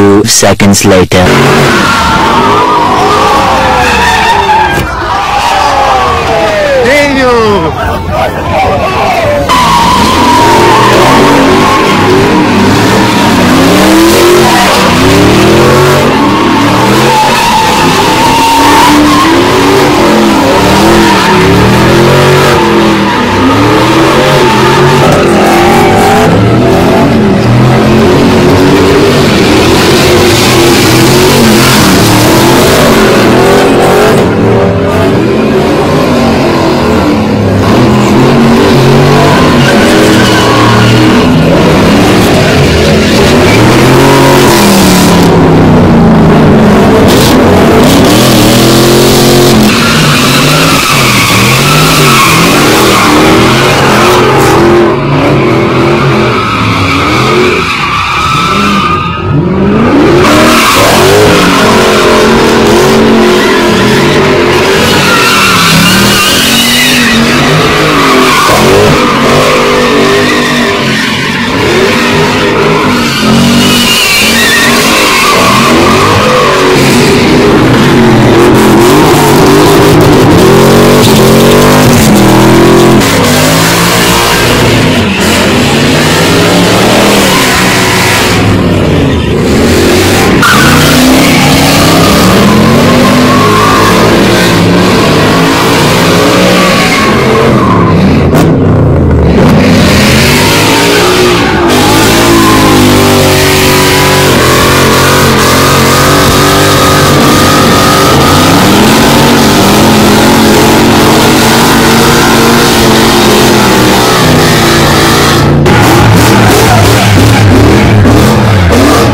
Two seconds later.